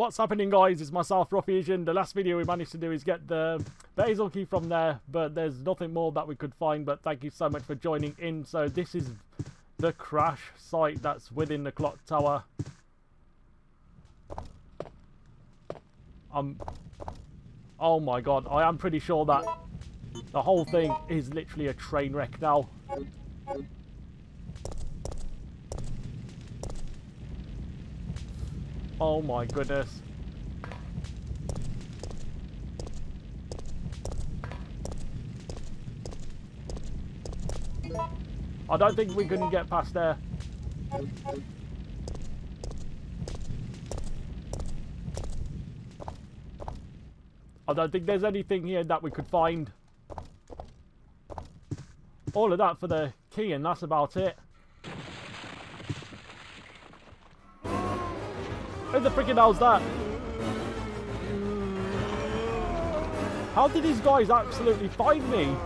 What's happening guys, it's myself Ruff Fusion. The last video we managed to do is get the bezel key from there, but there's nothing more that we could find, but thank you so much for joining in. So this is the crash site that's within the clock tower. Um, oh my god, I am pretty sure that the whole thing is literally a train wreck now. Oh my goodness. I don't think we can get past there. I don't think there's anything here that we could find. All of that for the key and that's about it. The freaking hell's that? How did these guys absolutely find me?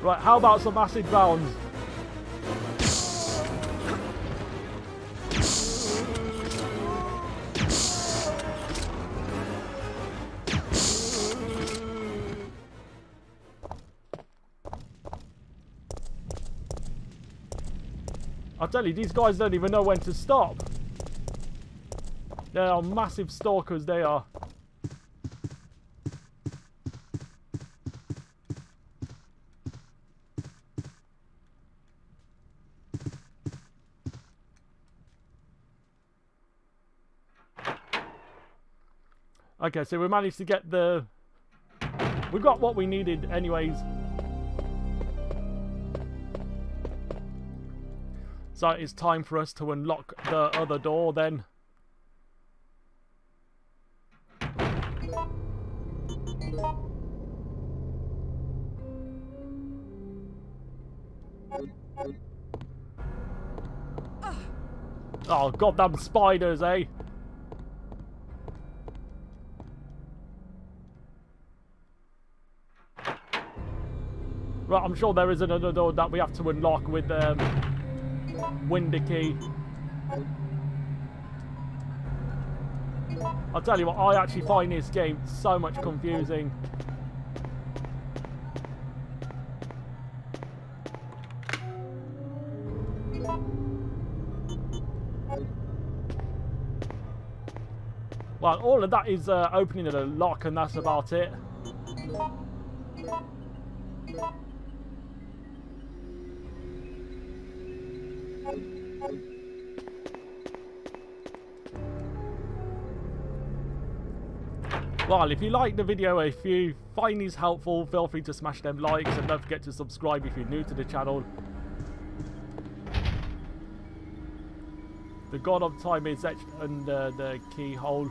Right, how about some acid rounds? I tell you, these guys don't even know when to stop. They are massive stalkers, they are. Okay, so we managed to get the... We got what we needed anyways. So it's time for us to unlock the other door then. Oh, goddamn spiders, eh? Right, I'm sure there is another door that we have to unlock with um, Key. I'll tell you what, I actually find this game so much confusing. Well, all of that is uh, opening a lock and that's about it. Well, if you like the video, if you find these helpful, feel free to smash them likes and don't forget to subscribe if you're new to the channel. The God of Time is etched under the keyhole.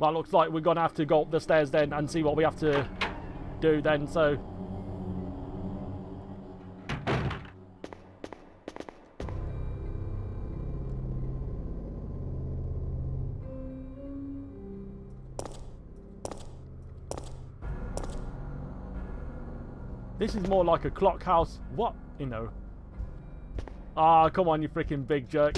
Well, looks like we're going to have to go up the stairs then and see what we have to do then, so... This is more like a clock house. What? You know. Ah, come on, you freaking big jerk.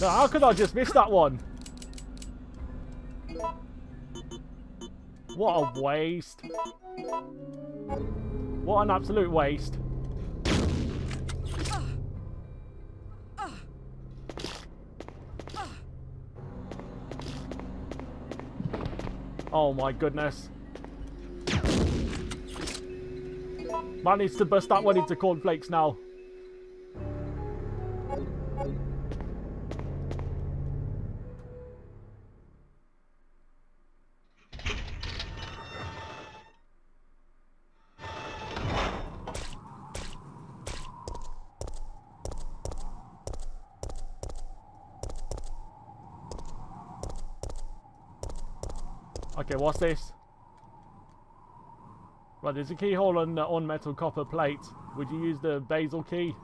No, how could I just miss that one? What a waste. What an absolute waste. Oh my goodness. Man needs to bust that one into cornflakes now. Okay, what's this? Right, there's a keyhole on, uh, on metal copper plate. Would you use the bezel key?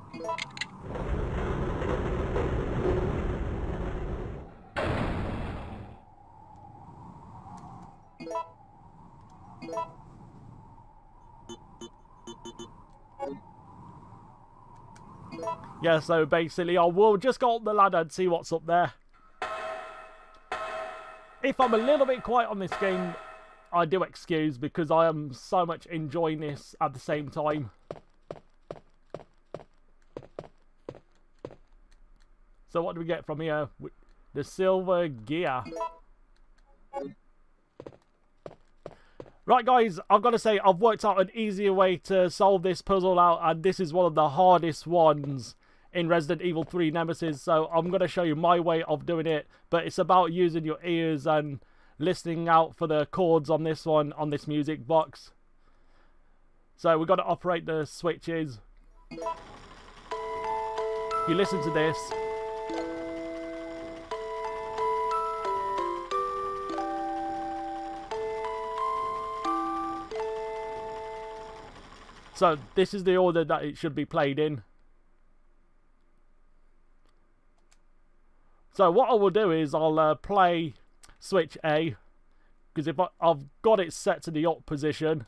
Yeah, so basically I will just go up the ladder and see what's up there. If I'm a little bit quiet on this game, I do excuse because I am so much enjoying this at the same time. So what do we get from here? The silver gear. Right guys, I've got to say I've worked out an easier way to solve this puzzle out and this is one of the hardest ones in Resident Evil 3 Nemesis so I'm going to show you my way of doing it but it's about using your ears and listening out for the chords on this one on this music box. So we've got to operate the switches. You listen to this So this is the order that it should be played in. So what I will do is I'll uh, play switch A because if I, I've got it set to the up position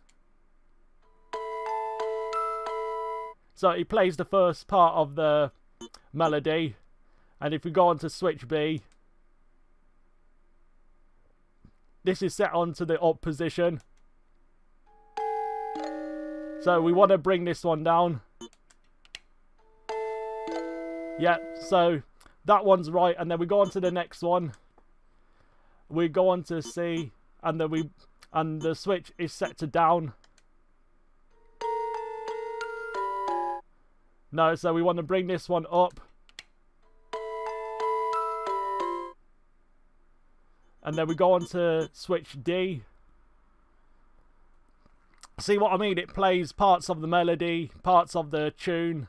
so it plays the first part of the melody and if we go on to switch B this is set onto the up position so we want to bring this one down. Yeah, so that one's right. And then we go on to the next one. We go on to C. And then we and the switch is set to down. No, so we want to bring this one up. And then we go on to switch D. See what I mean? It plays parts of the melody, parts of the tune.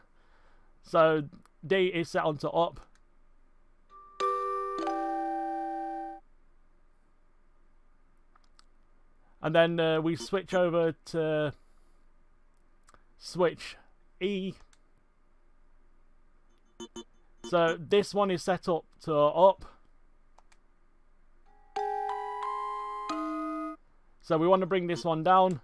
So D is set onto up. And then uh, we switch over to switch E. So this one is set up to up. So we want to bring this one down.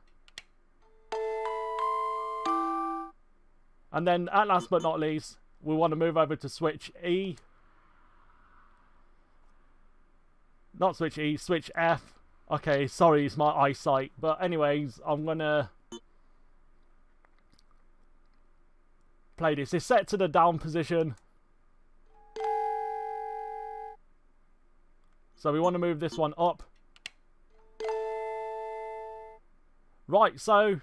And then, at last but not least, we want to move over to switch E. Not switch E, switch F. Okay, sorry, it's my eyesight. But anyways, I'm to play this. It's set to the down position. So we want to move this one up. Right, so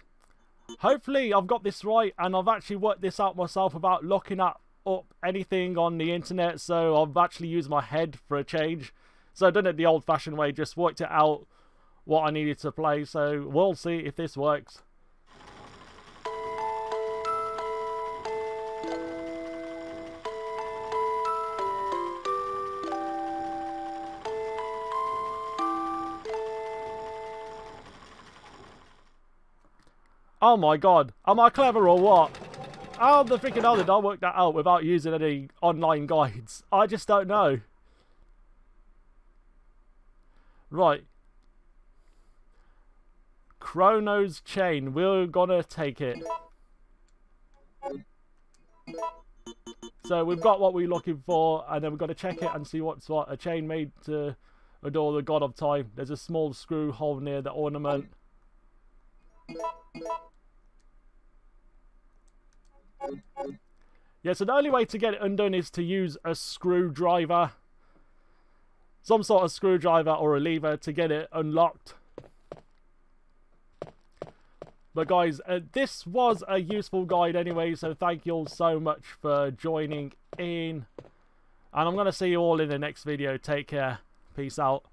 hopefully I've got this right and I've actually worked this out myself about looking at up anything on the internet so I've actually used my head for a change so I've done it the old fashioned way just worked it out what I needed to play so we'll see if this works Oh my god, am I clever or what? How the freaking hell did I work that out without using any online guides? I just don't know. Right. Chronos chain. We're gonna take it. So we've got what we're looking for, and then we've got to check it and see what's what. A chain made to adore the god of time. There's a small screw hole near the ornament. Yeah, so the only way to get it undone is to use a screwdriver. Some sort of screwdriver or a lever to get it unlocked. But guys, uh, this was a useful guide anyway, so thank you all so much for joining in. And I'm going to see you all in the next video. Take care. Peace out.